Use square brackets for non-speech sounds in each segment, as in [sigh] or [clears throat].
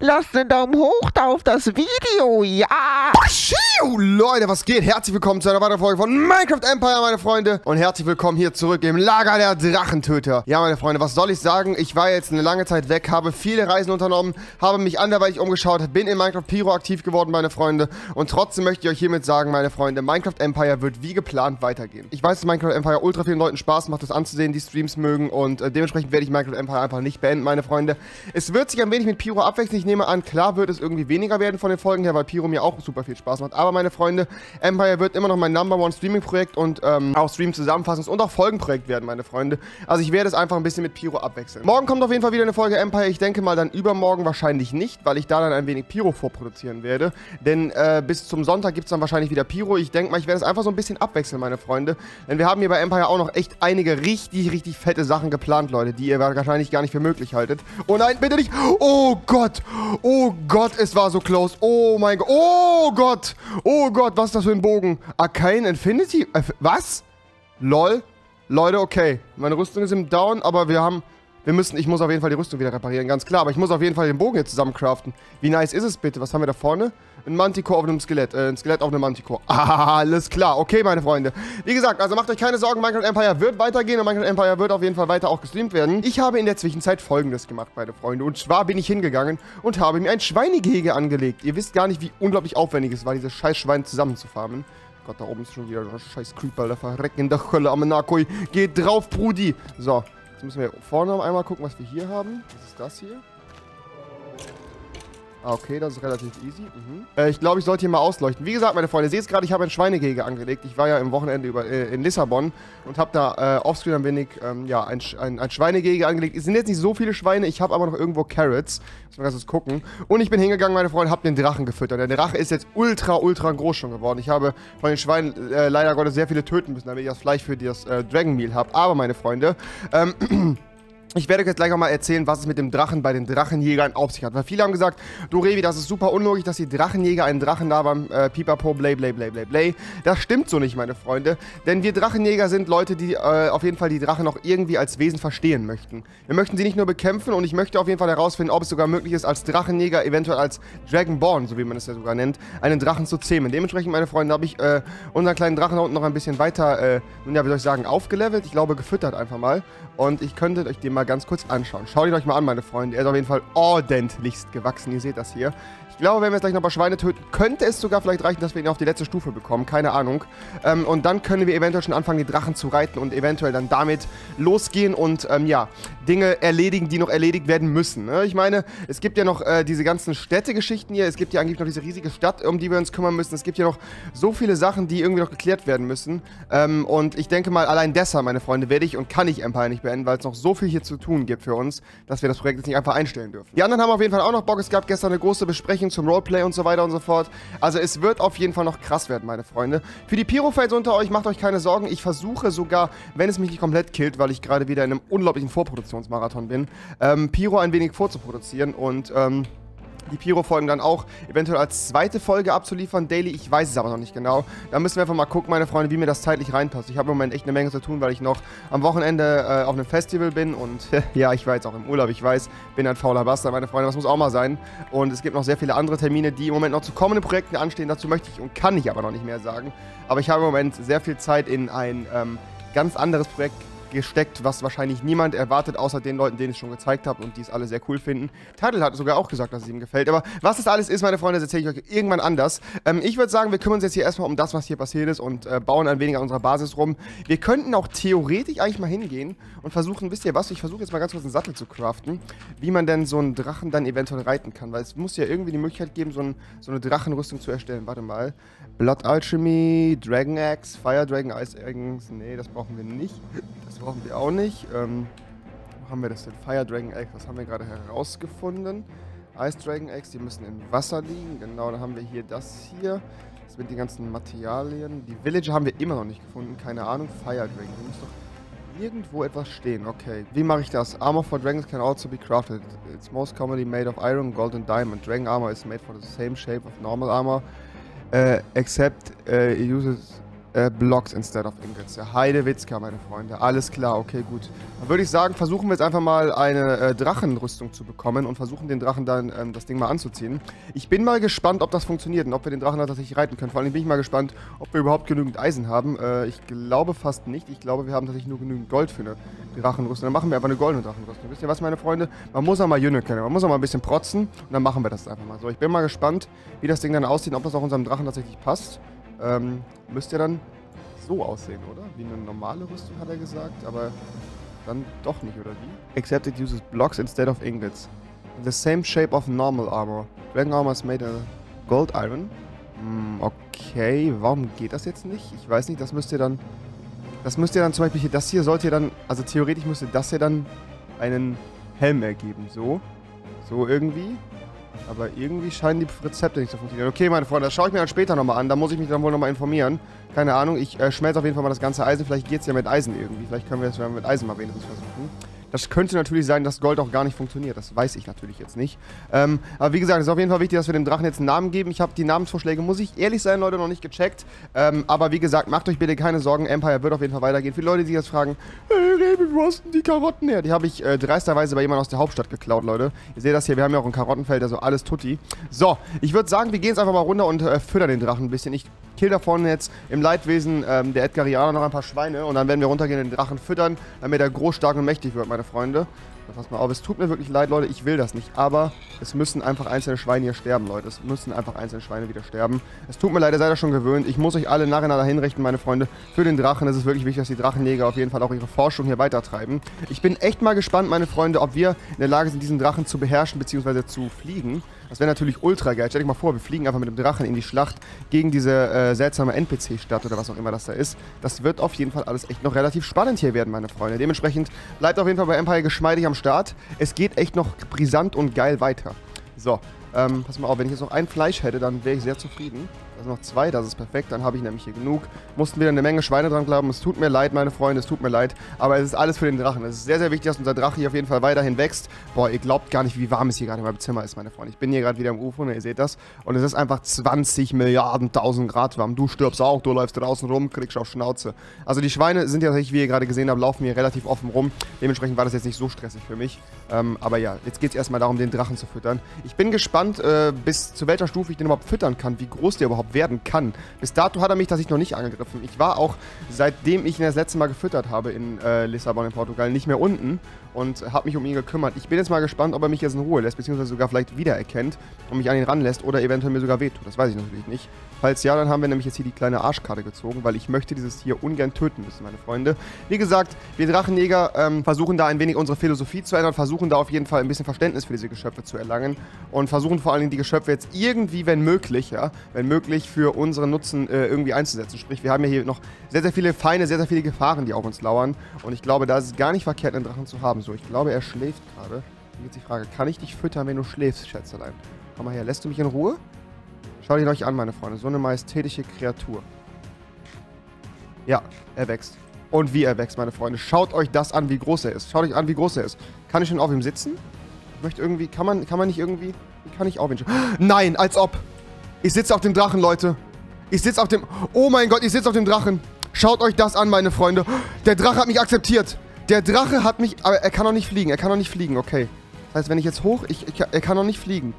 lasst einen Daumen hoch da auf das Video, ja! Pschiu, Leute, was geht? Herzlich willkommen zu einer weiteren Folge von Minecraft Empire, meine Freunde. Und herzlich willkommen hier zurück im Lager der Drachentöter. Ja, meine Freunde, was soll ich sagen? Ich war jetzt eine lange Zeit weg, habe viele Reisen unternommen, habe mich anderweitig umgeschaut, bin in Minecraft Pyro aktiv geworden, meine Freunde. Und trotzdem möchte ich euch hiermit sagen, meine Freunde, Minecraft Empire wird wie geplant weitergehen. Ich weiß, dass Minecraft Empire ultra vielen Leuten Spaß macht, das anzusehen, die Streams mögen. Und äh, dementsprechend werde ich Minecraft Empire einfach nicht beenden, meine Freunde. Es wird sich ein wenig mit Pyro abwechseln. Ich nehme an, klar wird es irgendwie weniger werden von den Folgen her, weil Pyro mir auch super viel Spaß macht. Aber meine Freunde, Empire wird immer noch mein Number One Streaming-Projekt und ähm, auch Stream-Zusammenfassungs- und auch Folgenprojekt werden, meine Freunde. Also ich werde es einfach ein bisschen mit Pyro abwechseln. Morgen kommt auf jeden Fall wieder eine Folge Empire. Ich denke mal dann übermorgen wahrscheinlich nicht, weil ich da dann ein wenig Pyro vorproduzieren werde. Denn äh, bis zum Sonntag gibt es dann wahrscheinlich wieder Pyro. Ich denke mal, ich werde es einfach so ein bisschen abwechseln, meine Freunde. Denn wir haben hier bei Empire auch noch echt einige richtig, richtig fette Sachen geplant, Leute, die ihr wahrscheinlich gar nicht für möglich haltet. Oh nein, bitte nicht. Oh Gott. Oh Gott, es war so close. Oh mein Gott. Oh Gott. Oh Gott, was ist das für ein Bogen? Arcane Infinity? Äh, was? Lol. Leute, okay. Meine Rüstung ist im Down, aber wir haben... Wir müssen, ich muss auf jeden Fall die Rüstung wieder reparieren, ganz klar. Aber ich muss auf jeden Fall den Bogen jetzt zusammen craften. Wie nice ist es bitte? Was haben wir da vorne? Ein Manticore auf einem Skelett. Äh, ein Skelett auf einem Manticore. Ah, [laughs] alles klar. Okay, meine Freunde. Wie gesagt, also macht euch keine Sorgen. Minecraft Empire wird weitergehen und Minecraft Empire wird auf jeden Fall weiter auch gestreamt werden. Ich habe in der Zwischenzeit Folgendes gemacht, meine Freunde. Und zwar bin ich hingegangen und habe mir ein Schweinegehege angelegt. Ihr wisst gar nicht, wie unglaublich aufwendig es war, dieses scheiß Schwein zusammenzufarmen. Gott, da oben ist schon wieder ein scheiß Creeper, der verrecken in der Hölle am Nakoi. Geht drauf, Brudi. So, Jetzt müssen wir vorne einmal gucken, was wir hier haben. Was ist das hier? Okay, das ist relativ easy. Mhm. Äh, ich glaube, ich sollte hier mal ausleuchten. Wie gesagt, meine Freunde, seht es gerade, ich habe ein Schweinegehege angelegt. Ich war ja im Wochenende über, äh, in Lissabon und habe da äh, offscreen ein wenig, ähm, ja, ein, ein, ein Schweinegehege angelegt. Es sind jetzt nicht so viele Schweine, ich habe aber noch irgendwo Carrots. Muss man ganz kurz gucken. Und ich bin hingegangen, meine Freunde, habe den Drachen gefüttert. Der Drache ist jetzt ultra, ultra groß schon geworden. Ich habe von den Schweinen äh, leider Gottes sehr viele töten müssen, damit ich das Fleisch für das äh, Dragon Meal habe. Aber, meine Freunde, ähm, [clears throat] Ich werde euch jetzt gleich nochmal erzählen, was es mit dem Drachen bei den Drachenjägern auf sich hat. Weil viele haben gesagt, du Revi, das ist super unlogisch, dass die Drachenjäger einen Drachen da beim äh, Pipapo, blay, blay, blay, blay, blay. Das stimmt so nicht, meine Freunde. Denn wir Drachenjäger sind Leute, die äh, auf jeden Fall die Drachen auch irgendwie als Wesen verstehen möchten. Wir möchten sie nicht nur bekämpfen und ich möchte auf jeden Fall herausfinden, ob es sogar möglich ist, als Drachenjäger, eventuell als Dragonborn, so wie man es ja sogar nennt, einen Drachen zu zähmen. Dementsprechend, meine Freunde, habe ich äh, unseren kleinen Drachen da unten noch ein bisschen weiter, äh, ja, wie soll ich sagen, aufgelevelt. Ich glaube, gefüttert einfach mal. Und ich könnte euch den mal ganz kurz anschauen. Schaut ihn euch mal an, meine Freunde. Er ist auf jeden Fall ordentlichst gewachsen. Ihr seht das hier. Ich glaube, wenn wir jetzt gleich noch ein paar Schweine töten, könnte es sogar vielleicht reichen, dass wir ihn auf die letzte Stufe bekommen. Keine Ahnung. Ähm, und dann können wir eventuell schon anfangen, die Drachen zu reiten und eventuell dann damit losgehen und, ähm, ja, Dinge erledigen, die noch erledigt werden müssen. Ne? Ich meine, es gibt ja noch äh, diese ganzen Städtegeschichten hier. Es gibt ja angeblich noch diese riesige Stadt, um die wir uns kümmern müssen. Es gibt ja noch so viele Sachen, die irgendwie noch geklärt werden müssen. Ähm, und ich denke mal, allein deshalb, meine Freunde, werde ich und kann ich Empire nicht beenden, weil es noch so viel hier zu tun gibt für uns, dass wir das Projekt jetzt nicht einfach einstellen dürfen. Die anderen haben auf jeden Fall auch noch Bock. Es gab gestern eine große Besprechung zum Roleplay und so weiter und so fort. Also es wird auf jeden Fall noch krass werden, meine Freunde. Für die Pyro-Fans unter euch, macht euch keine Sorgen. Ich versuche sogar, wenn es mich nicht komplett killt, weil ich gerade wieder in einem unglaublichen Vorproduktionsmarathon bin, ähm, Pyro ein wenig vorzuproduzieren und ähm, die Pyro-Folgen dann auch eventuell als zweite Folge abzuliefern, daily. Ich weiß es aber noch nicht genau. Da müssen wir einfach mal gucken, meine Freunde, wie mir das zeitlich reinpasst. Ich habe im Moment echt eine Menge zu tun, weil ich noch am Wochenende äh, auf einem Festival bin und [laughs] ja, ich war jetzt auch im Urlaub, ich weiß, bin ein fauler Bastard, meine Freunde, das muss auch mal sein. Und es gibt noch sehr viele andere Termine, die im Moment noch zu kommenden Projekten anstehen. Dazu möchte ich und kann ich aber noch nicht mehr sagen. Aber ich habe im Moment sehr viel Zeit in ein ähm, ganz anderes Projekt gesteckt, was wahrscheinlich niemand erwartet, außer den Leuten, denen ich schon gezeigt habe und die es alle sehr cool finden. Tidal hat sogar auch gesagt, dass es ihm gefällt. Aber was das alles ist, meine Freunde, das erzähle ich euch irgendwann anders. Ähm, ich würde sagen, wir kümmern uns jetzt hier erstmal um das, was hier passiert ist und äh, bauen ein wenig an unserer Basis rum. Wir könnten auch theoretisch eigentlich mal hingehen und versuchen, wisst ihr was, ich versuche jetzt mal ganz kurz einen Sattel zu craften, wie man denn so einen Drachen dann eventuell reiten kann, weil es muss ja irgendwie die Möglichkeit geben, so, ein, so eine Drachenrüstung zu erstellen. Warte mal. Blood Alchemy, Dragon Axe, Fire Dragon, Ice Eggs. Nee, das brauchen wir nicht. Das brauchen wir auch nicht. Ähm, wo haben wir das denn? Fire Dragon Eggs, was haben wir gerade herausgefunden? Ice Dragon Eggs, die müssen in Wasser liegen. Genau, dann haben wir hier das hier. Das sind die ganzen Materialien. Die Villager haben wir immer noch nicht gefunden. Keine Ahnung. Fire Dragon. Da muss doch irgendwo etwas stehen. Okay. Wie mache ich das? Armor for dragons can also be crafted. It's most commonly made of iron, gold and diamond. Dragon armor is made for the same shape of normal armor. Uh, except uh, it uses Äh, Blocks instead of Ingots. Ja, Heidewitzka, meine Freunde. Alles klar, okay, gut. Dann würde ich sagen, versuchen wir jetzt einfach mal eine äh, Drachenrüstung zu bekommen und versuchen den Drachen dann ähm, das Ding mal anzuziehen. Ich bin mal gespannt, ob das funktioniert und ob wir den Drachen da tatsächlich reiten können. Vor allem bin ich mal gespannt, ob wir überhaupt genügend Eisen haben. Äh, ich glaube fast nicht. Ich glaube, wir haben tatsächlich nur genügend Gold für eine Drachenrüstung. Dann machen wir einfach eine goldene Drachenrüstung. Wisst ihr was, meine Freunde? Man muss auch mal Jünne kennen. Man muss auch mal ein bisschen protzen und dann machen wir das einfach mal. So, ich bin mal gespannt, wie das Ding dann aussieht, ob das auch unserem Drachen tatsächlich passt. Ähm, müsst ihr dann so aussehen, oder? Wie eine normale Rüstung, hat er gesagt, aber dann doch nicht, oder wie? Except it uses blocks instead of ingots. In the same shape of normal armor. Dragon armor is made of gold iron. Hm, okay, warum geht das jetzt nicht? Ich weiß nicht, das müsst ihr dann... Das müsst ihr dann zum Beispiel hier, das hier sollte ihr dann, also theoretisch müsste das hier dann einen Helm ergeben, so. So irgendwie. Aber irgendwie scheinen die Rezepte nicht zu funktionieren. Okay, meine Freunde, das schaue ich mir dann später nochmal an. Da muss ich mich dann wohl nochmal informieren. Keine Ahnung, ich äh, schmelze auf jeden Fall mal das ganze Eisen. Vielleicht geht es ja mit Eisen irgendwie. Vielleicht können wir es ja mit Eisen mal wenigstens versuchen. Das könnte natürlich sein, dass Gold auch gar nicht funktioniert. Das weiß ich natürlich jetzt nicht. Ähm, aber wie gesagt, es ist auf jeden Fall wichtig, dass wir dem Drachen jetzt einen Namen geben. Ich habe die Namensvorschläge, muss ich ehrlich sein, Leute, noch nicht gecheckt. Ähm, aber wie gesagt, macht euch bitte keine Sorgen. Empire wird auf jeden Fall weitergehen. Für Leute, die jetzt fragen, hey wo hast denn die Karotten her? Die habe ich äh, dreisterweise bei jemandem aus der Hauptstadt geklaut, Leute. Ihr seht das hier, wir haben ja auch ein Karottenfeld, also alles tutti. So, ich würde sagen, wir gehen jetzt einfach mal runter und äh, füttern den Drachen ein bisschen. Ich kill da vorne jetzt im Leidwesen ähm, der Edgarianer noch ein paar Schweine und dann werden wir runtergehen und den Drachen füttern, damit er groß, stark und mächtig wird, meine Freunde. Pass mal auf, es tut mir wirklich leid, Leute, ich will das nicht, aber es müssen einfach einzelne Schweine hier sterben, Leute. Es müssen einfach einzelne Schweine wieder sterben. Es tut mir leid, ihr seid ja schon gewöhnt. Ich muss euch alle nacheinander hinrichten, meine Freunde, für den Drachen. Es ist wirklich wichtig, dass die Drachenjäger auf jeden Fall auch ihre Forschung hier weitertreiben. Ich bin echt mal gespannt, meine Freunde, ob wir in der Lage sind, diesen Drachen zu beherrschen bzw. zu fliegen. Das wäre natürlich ultra geil. Stell dich mal vor, wir fliegen einfach mit dem Drachen in die Schlacht gegen diese äh, seltsame NPC-Stadt oder was auch immer das da ist. Das wird auf jeden Fall alles echt noch relativ spannend hier werden, meine Freunde. Dementsprechend bleibt auf jeden Fall bei Empire geschmeidig am Start. Es geht echt noch brisant und geil weiter. So, ähm, pass mal auf, wenn ich jetzt noch ein Fleisch hätte, dann wäre ich sehr zufrieden. Sind noch zwei, das ist perfekt, dann habe ich nämlich hier genug. Mussten wieder eine Menge Schweine dran glauben. Es tut mir leid, meine Freunde, es tut mir leid. Aber es ist alles für den Drachen. Es ist sehr, sehr wichtig, dass unser Drache hier auf jeden Fall weiterhin wächst. Boah, ihr glaubt gar nicht, wie warm es hier gerade in meinem Zimmer ist, meine Freunde. Ich bin hier gerade wieder im UFO, ne, ihr seht das. Und es ist einfach 20 Milliarden, 1000 Grad warm. Du stirbst auch, du läufst draußen rum, kriegst auf Schnauze. Also die Schweine sind ja tatsächlich, wie ihr gerade gesehen habt, laufen hier relativ offen rum. Dementsprechend war das jetzt nicht so stressig für mich. Ähm, aber ja, jetzt geht es erstmal darum, den Drachen zu füttern. Ich bin gespannt, äh, bis zu welcher Stufe ich den überhaupt füttern kann, wie groß der überhaupt werden kann. Bis dato hat er mich tatsächlich noch nicht angegriffen. Ich war auch, seitdem ich ihn das letzte Mal gefüttert habe in äh, Lissabon in Portugal, nicht mehr unten und habe mich um ihn gekümmert. Ich bin jetzt mal gespannt, ob er mich jetzt in Ruhe lässt, beziehungsweise sogar vielleicht wiedererkennt und mich an ihn ranlässt oder eventuell mir sogar wehtut. Das weiß ich natürlich nicht. Falls ja, dann haben wir nämlich jetzt hier die kleine Arschkarte gezogen, weil ich möchte dieses Tier ungern töten müssen, meine Freunde. Wie gesagt, wir Drachenjäger ähm, versuchen da ein wenig unsere Philosophie zu ändern, versuchen da auf jeden Fall ein bisschen Verständnis für diese Geschöpfe zu erlangen und versuchen vor allen Dingen die Geschöpfe jetzt irgendwie, wenn möglich, ja, wenn möglich, für unseren Nutzen äh, irgendwie einzusetzen. Sprich, wir haben ja hier noch sehr, sehr viele Feinde, sehr, sehr viele Gefahren, die auf uns lauern und ich glaube, da ist es gar nicht verkehrt, einen Drachen zu haben. So, ich glaube, er schläft gerade. Jetzt die Frage, kann ich dich füttern, wenn du schläfst, Schätzelein? Komm mal her, lässt du mich in Ruhe? Schaut ihn euch an, meine Freunde. So eine majestätische Kreatur. Ja, er wächst. Und wie er wächst, meine Freunde. Schaut euch das an, wie groß er ist. Schaut euch an, wie groß er ist. Kann ich schon auf ihm sitzen? Ich möchte irgendwie... Kann man, kann man nicht irgendwie... Wie kann ich auf ihn Nein, als ob. Ich sitze auf dem Drachen, Leute. Ich sitze auf dem... Oh mein Gott, ich sitze auf dem Drachen. Schaut euch das an, meine Freunde. Der Drache hat mich akzeptiert. Der Drache hat mich... Aber er kann noch nicht fliegen. Er kann noch nicht fliegen, okay. Das heißt, wenn ich jetzt hoch... Ich, ich, er kann noch nicht fliegen.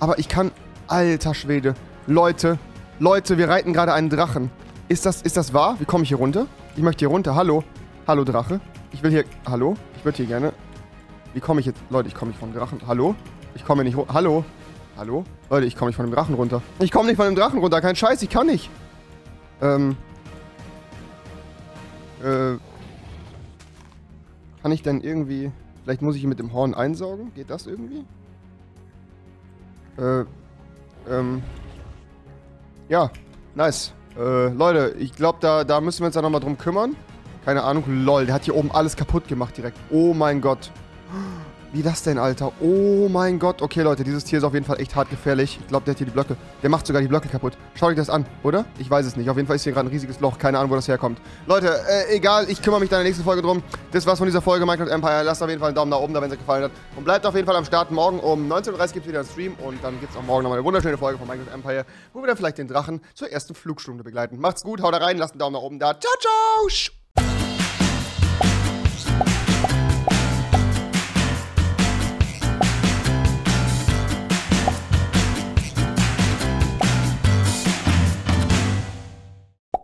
Aber ich kann... Alter Schwede. Leute, Leute, wir reiten gerade einen Drachen. Ist das, ist das wahr? Wie komme ich hier runter? Ich möchte hier runter. Hallo. Hallo, Drache. Ich will hier... Hallo? Ich würde hier gerne... Wie komme ich jetzt... Leute, ich komme nicht vom Drachen... Hallo? Ich komme nicht... Hallo? Hallo? Leute, ich komme nicht von dem Drachen runter. Ich komme nicht von dem Drachen runter. Kein Scheiß, ich kann nicht. Ähm... Äh... Kann ich denn irgendwie... Vielleicht muss ich ihn mit dem Horn einsaugen? Geht das irgendwie? Äh... Ähm... Ja, nice. Äh, Leute, ich glaube, da, da müssen wir uns ja nochmal drum kümmern. Keine Ahnung, lol, der hat hier oben alles kaputt gemacht direkt. Oh mein Gott. Wie das denn, Alter? Oh mein Gott. Okay, Leute, dieses Tier ist auf jeden Fall echt hart gefährlich. Ich glaube, der hat hier die Blöcke. Der macht sogar die Blöcke kaputt. Schaut euch das an, oder? Ich weiß es nicht. Auf jeden Fall ist hier gerade ein riesiges Loch. Keine Ahnung, wo das herkommt. Leute, äh, egal. Ich kümmere mich dann in der nächsten Folge drum. Das war's von dieser Folge Minecraft Empire. Lasst auf jeden Fall einen Daumen nach oben da, wenn es euch gefallen hat. Und bleibt auf jeden Fall am Start. Morgen um 19.30 Uhr gibt es wieder einen Stream. Und dann gibt es auch morgen nochmal eine wunderschöne Folge von Minecraft Empire, wo wir dann vielleicht den Drachen zur ersten Flugstunde begleiten. Macht's gut, haut rein, lasst einen Daumen nach oben da. Ciao, ciao!